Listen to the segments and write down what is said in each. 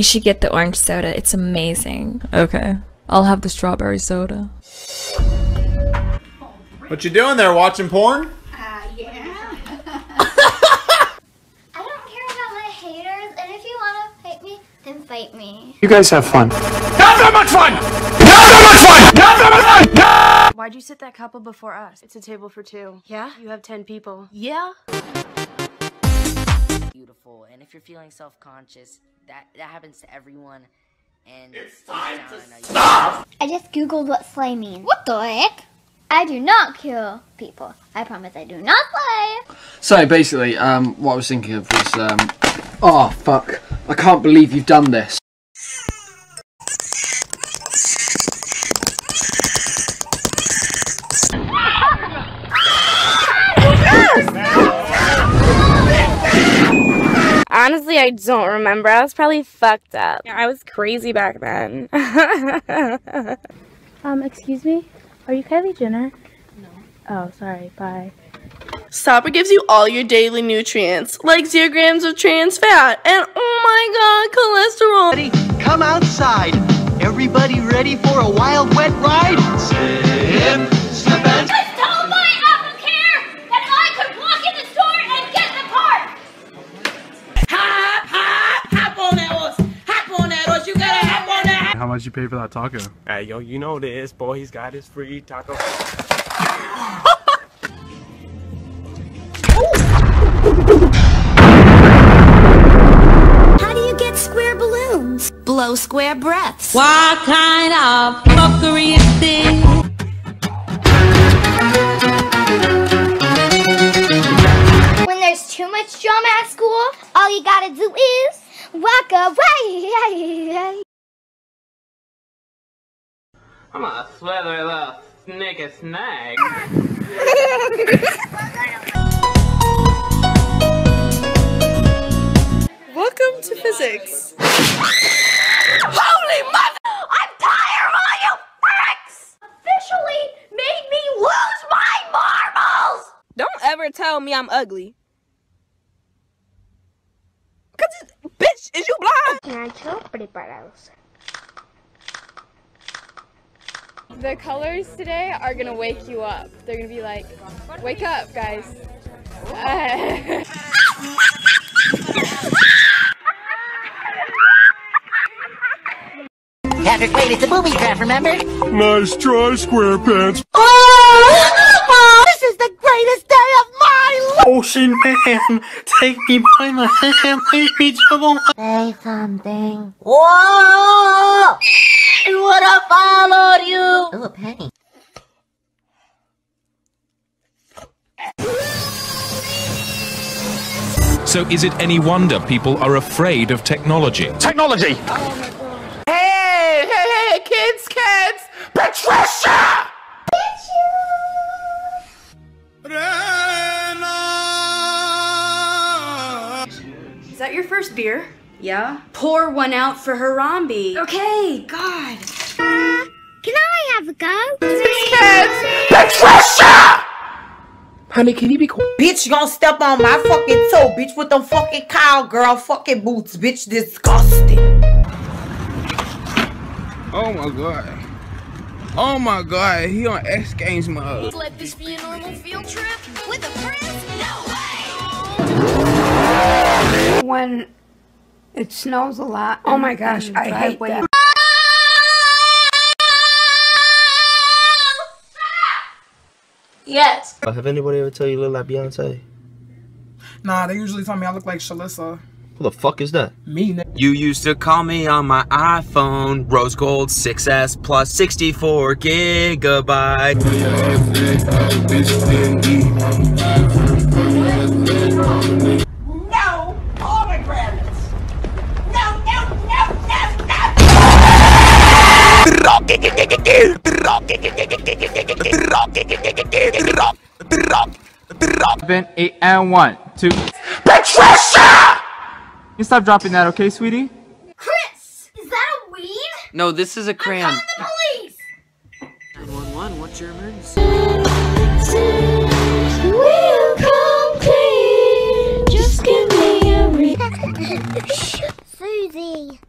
You should get the orange soda. It's amazing. Okay. I'll have the strawberry soda. What you doing there? Watching porn? Uh, yeah. I don't care about my haters, and if you want to fight me, then fight me. You guys have fun. Why'd you sit that couple before us? It's a table for two. Yeah? You have ten people. Yeah? beautiful. And if you're feeling self-conscious, that that happens to everyone. And it's time to stop. I just googled what slay means. What the heck? I do not kill people. I promise I do not slay. So basically, um, what I was thinking of was, um, oh fuck, I can't believe you've done this. I don't remember. I was probably fucked up. I was crazy back then. um, excuse me? Are you Kylie Jenner? No. Oh, sorry. Bye. Stopper gives you all your daily nutrients, like zero grams of trans fat, and oh my god, cholesterol. Come outside. Everybody ready for a wild, wet ride? Slip, How much you pay for that taco? Hey, yo, you know this, boy. He's got his free taco. How do you get square balloons? Blow square breaths. What kind of fuckery is this? When there's too much drama at school, all you gotta do is walk away. I'm a slithery little sneaky snag. Welcome to physics. Holy mother! I'm tired of all you pricks! Officially made me lose my marbles! Don't ever tell me I'm ugly. Cause bitch, is you blind? Nacho preparados. The colors today are gonna wake you up. They're gonna be like, wake up, guys. Patrick, wait, it's a booby trap, remember? Nice try, SquarePants. This is the greatest day of my life! Ocean Man, take me by the hand, lead me to the Say something. Whoa! It would have followed you! Oh, a penny. So is it any wonder people are afraid of technology? Technology! Hey, hey, hey, kids, kids! Patricia! Is first beer? Yeah. Pour one out for Harambe. Okay, God. Can I have a go? Patricia! Honey, can you be quiet? Bitch, you gonna step on my fucking toe, bitch, with them fucking cowgirl fucking boots, bitch, disgusting. Oh my god. Oh my god, he on X Games mode. Let this be a normal field trip with a friend? No way! When it snows a lot. Oh my gosh, I hate that. Yes. Have anybody ever tell you you look like Beyonce? Nah, they usually tell me I look like Shalissa. Who the fuck is that? Me, You used to call me on my iPhone, rose gold 6S plus 64 gigabyte. Seven, eight, and one, two. Patricia! You stop dropping that, okay, sweetie? Chris, is that a weed? No, this is a crayon. The police! 911, what's your emergency? We'll come clean. Just give me a ring. Susie.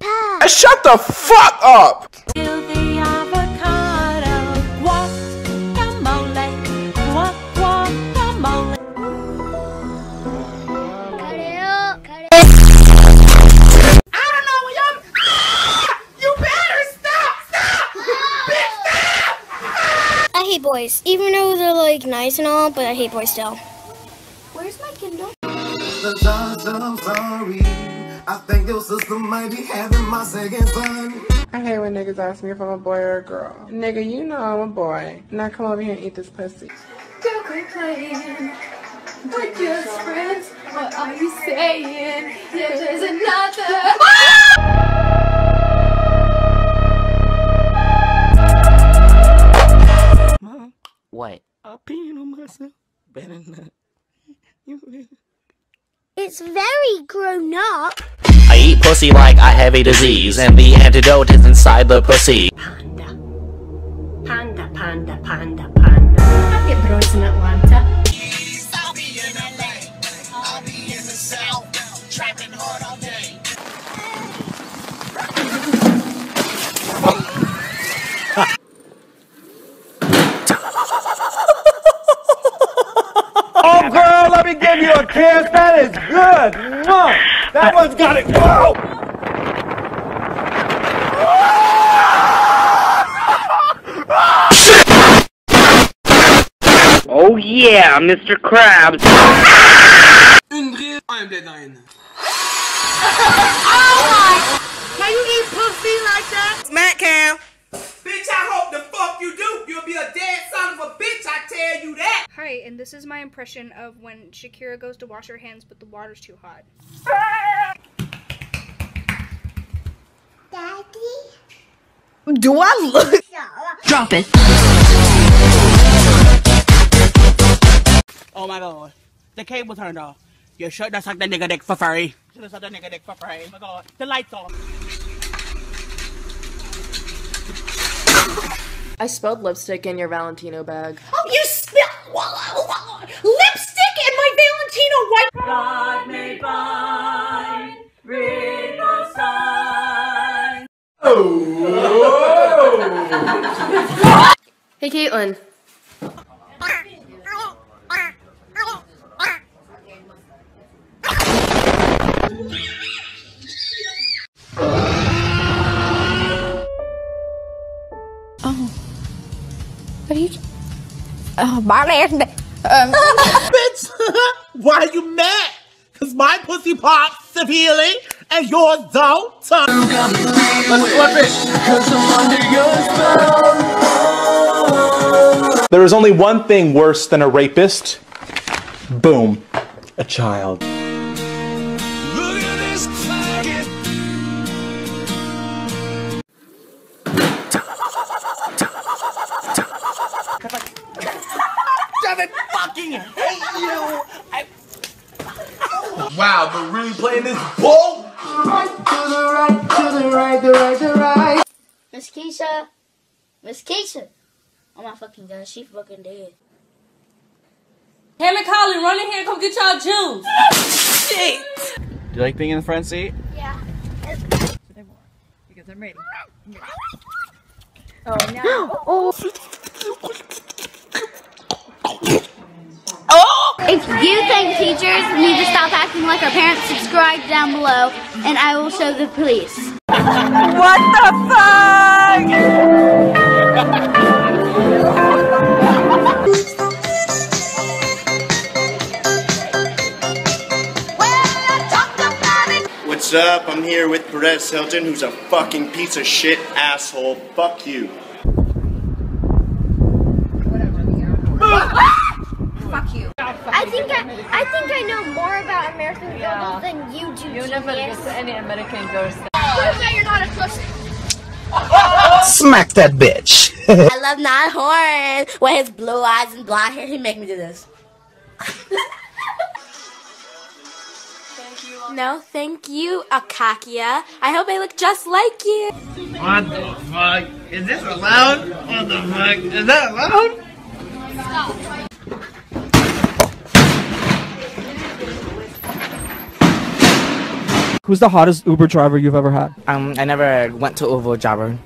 Uh, Shut the fuck up! Boys, even though they're like nice and all, but I hate boys still. Where's my Kindle? I'm sorry. I think your sister might be having my second son. I hate when niggas ask me if I'm a boy or a girl. Nigga, you know I'm a boy. Now come over here and eat this pussy. Go quit playing. We're just friends. What are you saying? Yeah, there's another. Peeing on myself. Better not. It's very grown up. I eat pussy like I have a disease, and the antidote is inside the pussy. Panda, panda, panda, panda. I get bros in Atlanta. A kiss. That is good. Mwah. That one's got it. Whoa! Oh yeah, Mr. Krabs. Ingrid, I'm dead nine. Can you eat pussy like that? Smack cam. That. And this is my impression of when Shakira goes to wash her hands, but the water's too hot. Daddy? Do I look? Drop it. Oh my god. The cable turned off. You should have sucked the nigga dick for free. Should have sucked the nigga dick for free. Oh my god. The lights off. I spilled lipstick in your Valentino bag. Oh, you spilled lipstick in my Valentino white. God may bind, read the sign. Hey, Caitlin. Oh. What are you? Oh, my ass. Um. Bitch, why you mad? Cause my pussy pops severely and yours don't. Let's flip There is only one thing worse than a rapist. Boom. A child. I Wow, but really playing this bull? Right to the right, to the right, the right, the right. Miss Keisha. Miss Keisha. Oh my fucking god, she fucking dead. Him and Colin, run in here and come get y'all juice. Shit. Do you like being in the front seat? Yeah. Because I'm ready. Oh no. oh. If you think teachers need to stop acting like our parents, subscribe down below and I will show the police. What the fuck? What's up? I'm here with Perez Hilton, who's a fucking piece of shit asshole. Fuck you. Fuck you. I think I, I think I know more about American Girl than you do. You never listen to any American Girls. Oh, you're not a pussy. Smack that bitch. I love Niall Horan with his blue eyes and blonde hair. He make me do this. No, thank you, Akakia. I hope I look just like you. What the fuck? Is this allowed? What the fuck? Is that allowed? Stop. Who's the hottest Uber driver you've ever had? Um, I never went to Uber driver.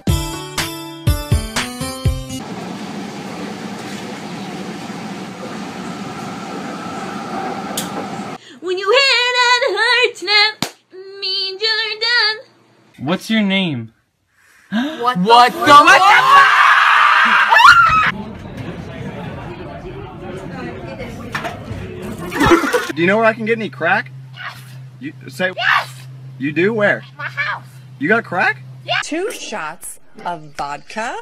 When you hear that heart snap, means you're done. What's your name? What, What the, the- fuck? Do you know where I can get any crack? Yes. You say Yes! You do? Where? My house. You got crack? Yeah. Two shots of vodka.